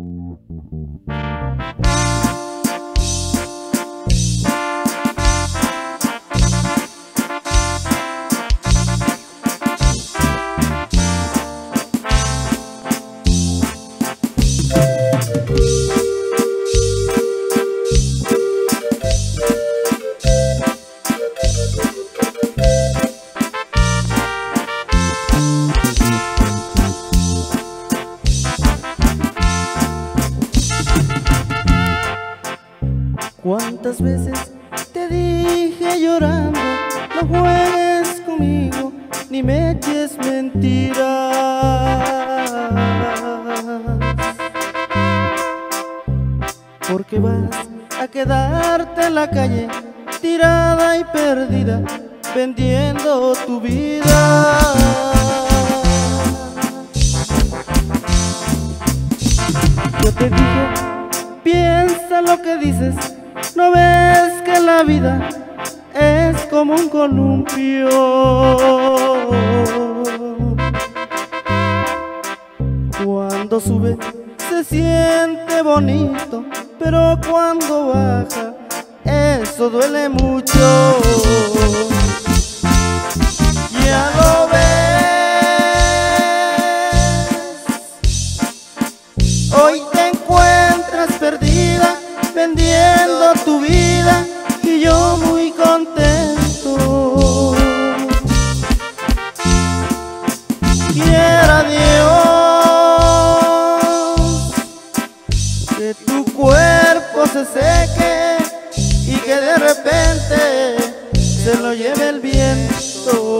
Mm-hmm. ¿Cuántas veces te dije llorando, no juegues conmigo, ni me eches mentiras? Porque vas a quedarte en la calle, tirada y perdida, vendiendo tu vida. Yo te dije, piensa lo que dices, no ves que la vida es como un columpio. Cuando sube se siente bonito, pero cuando baja eso duele mucho. Quiera Dios que tu cuerpo se seque y que de repente se lo lleve el viento.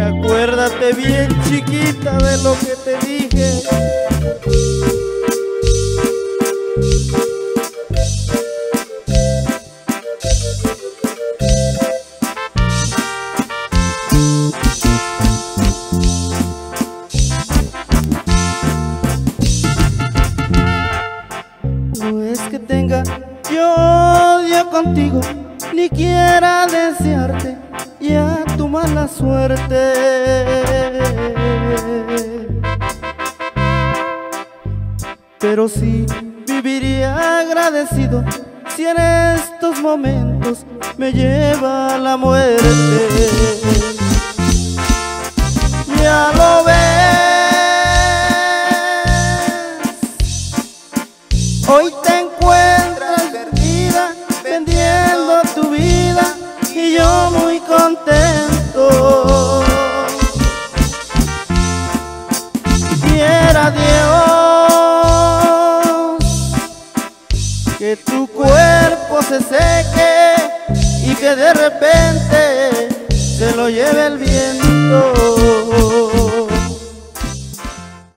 Acuérdate bien chiquita de lo que te dije. No es que tenga yo odio contigo, ni quiera desearte ya mala suerte. Pero sí viviría agradecido si en estos momentos me lleva la muerte. Ya lo ves. Hoy te encuentras perdida vendiendo tu vida y yo muy contento. Que tu cuerpo se seque y que de repente se lo lleve el viento.